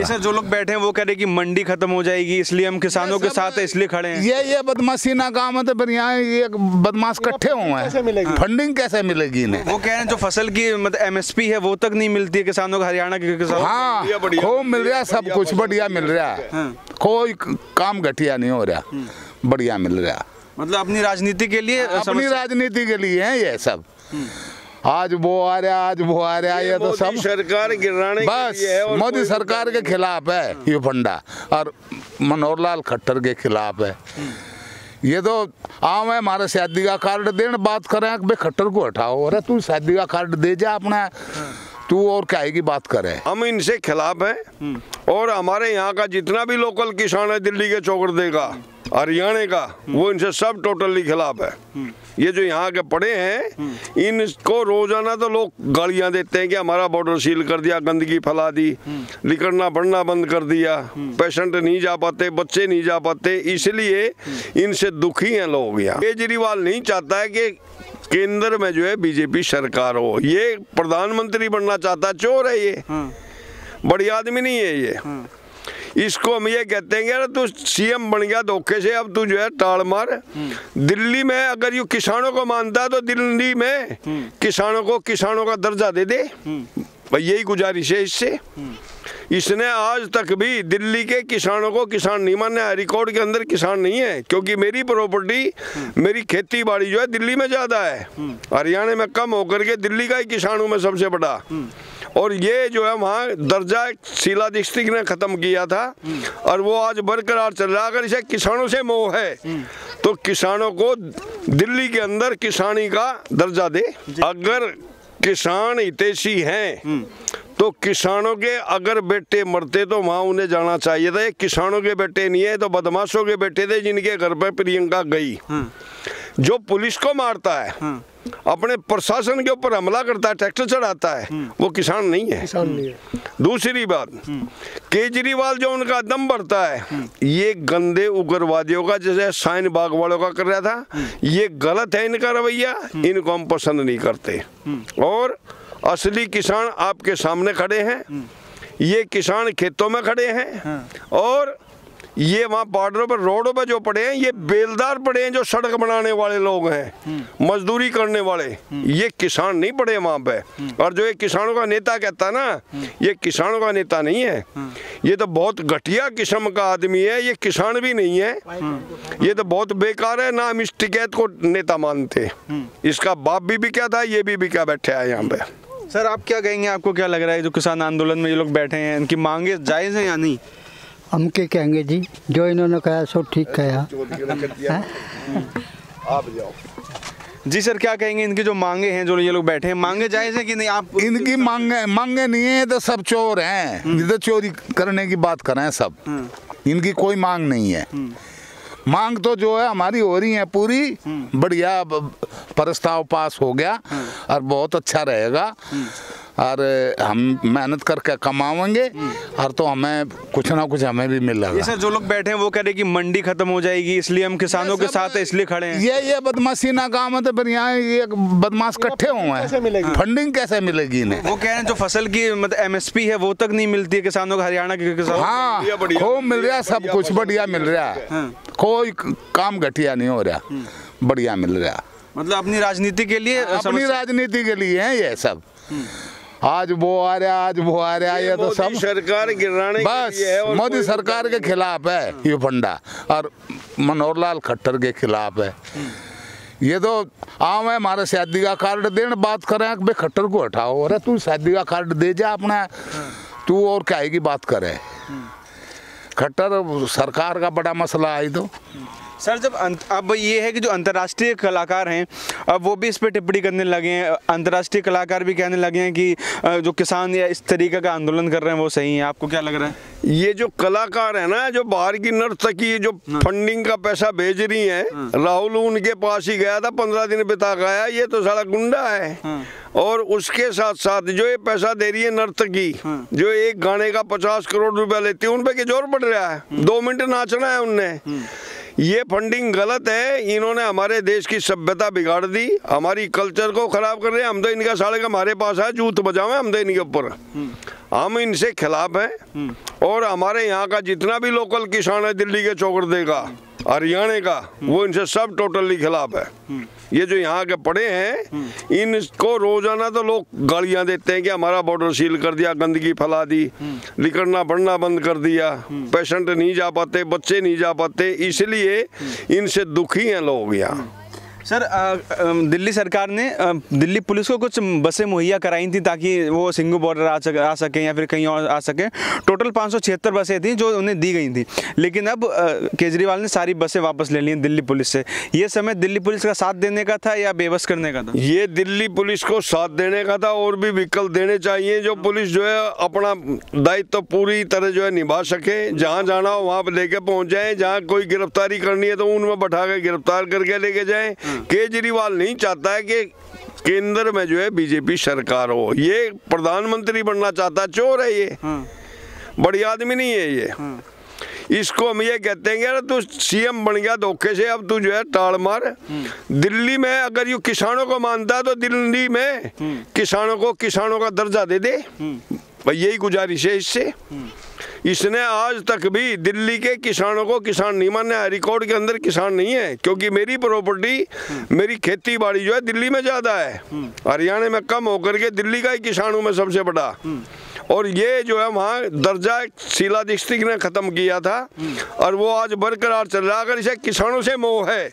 ये सर जो लोग बैठे हैं वो कह रहे हैं कि मंडी खत्म हो जाएगी इसलिए हम किसानों के साथ है इसलिए खड़े हैं। ये ये बदमाशी ना काम है तो फिर यहाँ ये बदमाश इकट्ठे हुए हैं। फंडिंग कैसे मिलेगी इन्हें? वो कह रहे हैं जो फ़सल की मतलब एमएसपी है वो तक नहीं मिलती है किसानों को हरियाणा के किसानों हाँ खूब मिल रहा है सब कुछ बढ़िया मिल रहा है। कोई काम घटिया नहीं हो रहा। बढ़िया मिल रहा मतलब अपनी राजनीति के लिए अपनी राजनीति के लिए है ये सब। आज वो आ रहा आज वो आ रहा ये तो सब सरकार गिराने बस मोदी सरकार के खिलाफ है ये फंडा। और मनोहर लाल खट्टर के खिलाफ है। ये तो आम है हमारे शादी का कार्ड देने बात करें भाई खट्टर को हटाओ अरे तू शादी का कार्ड दे जा अपना। तू और क्या की बात करे। हम इनसे खिलाफ हैं और हमारे यहाँ का जितना भी लोकल किसान है दिल्ली के चौकड़े का हरियाणा का वो इनसे सब टोटली खिलाफ है। ये जो यहाँ के पड़े हैं इनको रोज़ाना तो लोग गालियाँ देते हैं कि हमारा बॉर्डर सील कर दिया गंदगी फैला दी निकलना बढ़ना बंद कर दिया पेशेंट नहीं जा पाते बच्चे नहीं जा पाते इसलिए इनसे दुखी हैं लोग यहाँ। केजरीवाल नहीं चाहता है कि केंद्र में जो है बीजेपी सरकार हो। ये प्रधानमंत्री बनना चाहता चोर है ये। बड़ी आदमी नहीं है ये। इसको हम ये कहते हैं यार तू सीएम बन गया धोखे से अब तू जो है टाल मार। दिल्ली में अगर यू किसानों को मानता है तो दिल्ली में किसानों को किसानों का दर्जा दे दे। भाई यही गुजारिश है इससे। इसने आज तक भी दिल्ली के किसानों को किसान नहीं माना है रिकॉर्ड के अंदर किसान नहीं है क्योंकि मेरी प्रॉपर्टी मेरी खेती बाड़ी जो है दिल्ली में ज़्यादा है। हरियाणा में कम होकर के दिल्ली का ही किसान हूँ मैं सबसे बड़ा। और ये जो है वहाँ दर्जा शीला डिस्ट्रिक्ट ने खत्म किया था और वो आज बरकरार चल रहा है। अगर इसे किसानों से मोह है तो किसानों को दिल्ली के अंदर किसानी का दर्जा दे। अगर किसान हितेशी हैं तो किसानों के अगर बेटे मरते तो वहाँ उन्हें जाना चाहिए था। ये किसानों के बेटे नहीं है तो बदमाशों के बेटे थे जिनके घर पर प्रियंका गई। जो पुलिस को मारता है अपने प्रशासन के ऊपर हमला करता है ट्रैक्टर चढ़ाता है वो किसान नहीं है। किसान नहीं है। दूसरी बात केजरीवाल जो उनका दम भरता है ये गंदे उग्रवादियों का जैसे साइन बाग वालों का कर रहा था ये गलत है इनका रवैया इनको हम पसंद नहीं करते। और असली किसान आपके सामने खड़े हैं ये किसान खेतों में खड़े हैं। और ये वहाँ बॉर्डरों पर रोडों पर जो पड़े हैं ये बेलदार पड़े हैं जो सड़क बनाने वाले लोग हैं मजदूरी करने वाले। ये किसान नहीं पड़े वहाँ पे। और जो ये किसानों का नेता कहता है ना ये किसानों का नेता नहीं है। ये तो बहुत घटिया किस्म का आदमी है ये किसान भी नहीं है। ये तो बहुत बेकार है ना हम इस टिकैत को नेता मानते। इसका बाप भी बिका था ये भी बिका बैठे है यहाँ पे? सर आप क्या कहेंगे आपको क्या लग रहा है जो किसान आंदोलन में ये लोग बैठे हैं इनकी मांगे जायज़ हैं या नहीं? हम क्या कहेंगे जी? जो इन्होंने कहा सो ठीक कहा। आप जाओ। जी सर क्या कहेंगे? इनकी जो मांगे हैं जो ये लोग बैठे हैं मांगे जायज़ है कि नहीं? आप इनकी मांगे मांगे नहीं है ये तो सब चोर हैं। ये तो चोरी करने की बात कर रहे हैं सब। इनकी कोई मांग नहीं है। मांग तो जो है हमारी हो रही है पूरी। बढ़िया प्रस्ताव पास हो गया और बहुत अच्छा रहेगा। और हम मेहनत करके कमाएँगे और तो हमें कुछ ना कुछ हमें भी मिलेगा सर जो लोग बैठे हैं वो कह रहे हैं कि मंडी खत्म हो जाएगी इसलिए हम किसानों के साथ है इसलिए खड़े हैं। ये ये बदमाशी ना काम है तो फिर यहाँ ये बदमाश इकट्ठे हुए हैं। फंडिंग कैसे मिलेगी इन्हें? वो कह रहे हैं जो फ़सल की मतलब एमएसपी है वो तक नहीं मिलती है किसानों को हरियाणा के किसानों हाँ खूब मिल रहा है सब कुछ बढ़िया, बढ़िया मिल रहा है। कोई काम घटिया नहीं हो रहा। बढ़िया मिल रहा मतलब अपनी राजनीति के लिए अपनी राजनीति के लिए है ये सब। आज वो आ रहा आज वो आ रहा ये तो सब सरकार गिराने बस मोदी सरकार के खिलाफ है ये फंडा। और मनोहर लाल खट्टर के खिलाफ है। ये तो आम है हमारे शादी का कार्ड देने बात करें भाई खट्टर को हटाओ। अरे तू शादी का कार्ड दे जा अपना। तू और क्या की बात करे। खट्टर सरकार का बड़ा मसला आई तो। सर जब अब ये है कि जो अंतर्राष्ट्रीय कलाकार हैं अब वो भी इस पे टिप्पणी करने लगे हैं। अंतर्राष्ट्रीय कलाकार भी कहने लगे हैं कि जो किसान या इस तरीके का आंदोलन कर रहे हैं वो सही है। आपको क्या लग रहा है? ये जो कलाकार है ना जो बाहर की नर्तकी जो फंडिंग का पैसा भेज रही है राहुल उनके पास ही गया था पंद्रह दिन बिता गया ये तो सारा गुंडा है। और उसके साथ साथ जो ये पैसा दे रही है नर्तकी जो एक गाने का पचास करोड़ रुपया लेती है उन पे ज़ोर पड़ रहा है। दो मिनट नाचना है उनने। ये फंडिंग गलत है। इन्होंने हमारे देश की सभ्यता बिगाड़ दी। हमारी कल्चर को खराब कर रहे हैं। हम तो इनका साले का हमारे पास है। जूत बजावे हम तो इनके ऊपर। हम इनसे खिलाफ हैं। और हमारे यहाँ का जितना भी लोकल किसान है दिल्ली के चौकड़े का। हरियाणा का, वो इनसे सब टोटली खिलाफ है। ये जो यहाँ के पड़े हैं, इनको रोज़ाना तो लोग गालियाँ देते हैं कि हमारा बॉर्डर सील कर दिया, गंदगी फैला दी, निकलना, बढ़ना बंद कर दिया। पेशेंट नहीं जा पाते, बच्चे नहीं जा पाते, इसलिए इनसे दुखी हैं लोग यहाँ। सर दिल्ली सरकार ने दिल्ली पुलिस को कुछ बसें मुहैया कराई थी ताकि वो सिंगू बॉर्डर आ सके, आ सकें या फिर कहीं और आ सकें। टोटल पाँच सौ छिहत्तर बसें थी जो उन्हें दी गई थी। लेकिन अब केजरीवाल ने सारी बसें वापस ले ली दिल्ली पुलिस से। ये समय दिल्ली पुलिस का साथ देने का था या बेबस करने का था? ये दिल्ली पुलिस को साथ देने का था और भी विकल्प देने चाहिए जो पुलिस जो है अपना दायित्व तो पूरी तरह जो है निभा सके। जहाँ जाना हो वहाँ पे लेके पहुँच जाए। जहाँ कोई गिरफ्तारी करनी है तो उनमें बैठा के गिरफ़्तार करके लेके जाए। केजरीवाल नहीं चाहता है कि केंद्र में जो है बीजेपी सरकार हो। ये प्रधानमंत्री बनना चाहता है चोर है ये। बड़ी आदमी नहीं है ये। इसको हम ये कहते हैं यार तू सीएम बन गया धोखे से अब तू जो है टाल मार। दिल्ली में अगर यू किसानों को मानता है तो दिल्ली में किसानों को किसानों का दर्जा दे दे। भाई यही गुजारिश है इससे। इसने आज तक भी दिल्ली के किसानों को किसान नहीं माना है। रिकॉर्ड के अंदर किसान नहीं है, क्योंकि मेरी प्रॉपर्टी मेरी खेती बाड़ी जो है दिल्ली में ज़्यादा है। हरियाणा में कम होकर के दिल्ली का ही किसान हूँ मैं सबसे बड़ा। और ये जो है वहाँ दर्जा शिला डिस्ट्रिक्ट ने ख़त्म किया था, और वो आज बरकरार चल रहा अगर इसे किसानों से मोह है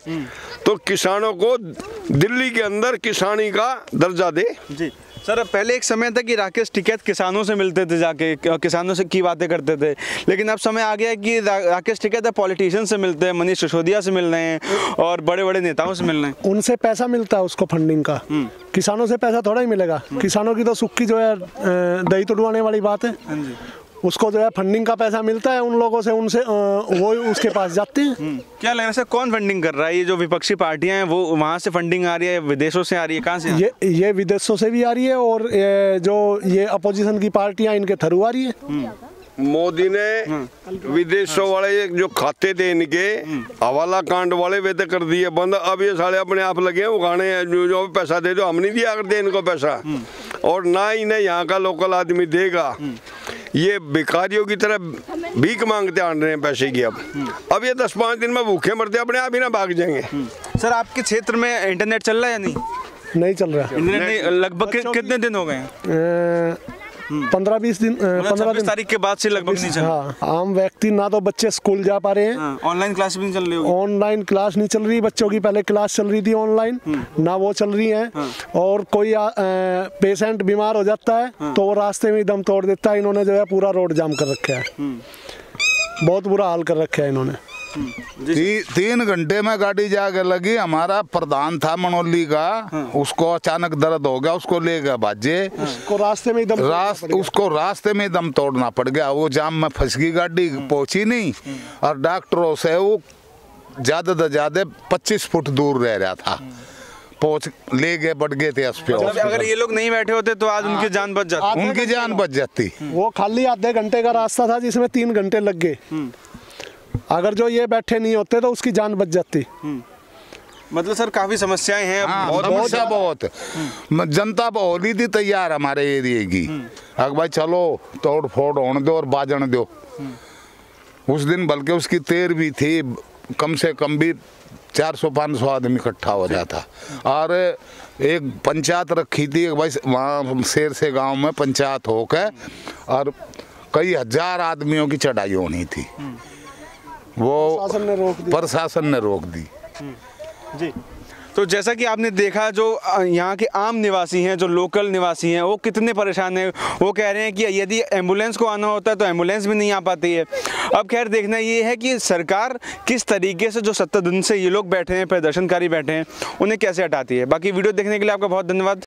तो किसानों को दिल्ली के अंदर किसानी का दर्जा दे। जी। सर पहले एक समय था कि राकेश टिकैत किसानों से मिलते थे जाके किसानों से की बातें करते थे। लेकिन अब समय आ गया है कि रा, राकेश टिकैत अब पॉलिटिशियन से मिलते हैं मनीष सिसोदिया से मिल रहे हैं और बड़े बड़े नेताओं से मिल रहे हैं। उनसे पैसा मिलता है उसको फंडिंग का। किसानों से पैसा थोड़ा ही मिलेगा। किसानों की तो सुखी जो है दही तोड़वाने वाली बात है। उसको जो है फंडिंग का पैसा मिलता है उन लोगों से उनसे वो उसके पास जाते हैं। क्या लग रहा है सर कौन फंडिंग कर रहा है? ये जो विपक्षी पार्टियाँ हैं वो वहाँ से फंडिंग आ रही है विदेशों से आ रही है कहाँ से है? ये ये विदेशों से भी आ रही है और ये जो ये अपोजिशन की पार्टियाँ इनके थ्रू आ रही है। मोदी ने विदेशों वाले जो खाते थे इनके हवाला कांड वाले वे तो कर दिए बंद। अब ये साले अपने आप लगे हैं उगाने हैं जो जो भी पैसा दे दो हम नहीं दिया करते इनको पैसा। और ना इन्हें यहाँ का लोकल आदमी देगा। ये भिखारियों की तरह भीख मांगते आ रहे हैं पैसे की अब। अब ये दस पाँच दिन में भूखे मरते अपने आप ही ना भाग जाएँगे। सर आपके क्षेत्र में इंटरनेट चल रहा है या नहीं? नहीं चल रहा। इंटरनेट नहीं लगभग कितने दिन हो गए हैं? पंद्रह बीस दिन पंद्रह छब्बीस दिन। तारीख के बाद से लगभग नहीं चल रहा हाँ आम व्यक्ति ना तो बच्चे स्कूल जा पा रहे हैं। हाँ, ऑनलाइन क्लास भी नहीं चल रही ऑनलाइन क्लास नहीं चल रही बच्चों की पहले क्लास चल रही थी ऑनलाइन ना वो चल रही है। और कोई पेशेंट बीमार हो जाता है तो वो रास्ते में दम तोड़ देता है इन्होंने जो है पूरा रोड जाम कर रखा है। बहुत बुरा हाल कर रखा है इन्होंने। ती, तीन घंटे में गाड़ी जाके लगी हमारा प्रधान था मनोली का उसको अचानक दर्द हो गया उसको ले गया भाजे उसको रास्ते में दम तोड़ना रास, पड़ गया। उसको रास्ते में दम तोड़ना पड़ गया। वो जाम में फंस गई गाड़ी पहुँची नहीं। और डॉक्टरों से वो ज़्यादा से ज़्यादा पच्चीस फुट दूर रह रहा था। पहुँच ले गए बढ़ गए थे मतलब अगर ये लोग नहीं बैठे होते तो आज आ, उनकी जान बच जाती। उनकी जान बच जाती। वो खाली आधे घंटे का रास्ता था जिसमें तीन घंटे लग गए। अगर जो ये बैठे नहीं होते तो उसकी जान बच जाती। मतलब सर काफ़ी समस्याएँ हैं। हाँ, बहुत समस्या बहुत म- जनता हो रही थी तैयार हमारे एरिए की। अगर भाई चलो तोड़ फोड़ होने दो और बाजन दो। उस दिन बल्कि उसकी तेर भी थी कम से कम भी चार सौ पाँच सौ आदमी इकट्ठा हो जाता। और एक पंचायत रखी थी भाई वहाँ शेर से गाँव में पंचायत होकर और कई हज़ार आदमियों की चढ़ाई होनी थी। वो प्रशासन ने रोक दी। प्रशासन ने रोक दी। जी। तो जैसा कि आपने देखा जो यहाँ के आम निवासी हैं जो लोकल निवासी हैं वो कितने परेशान हैं। वो कह रहे हैं कि यदि एंबुलेंस को आना होता है तो एंबुलेंस भी नहीं आ पाती है। अब खैर देखना ये है कि सरकार किस तरीके से जो सत्तर दिन से ये लोग बैठे हैं प्रदर्शनकारी बैठे हैं उन्हें कैसे हटाती है। बाकी वीडियो देखने के लिए आपका बहुत धन्यवाद।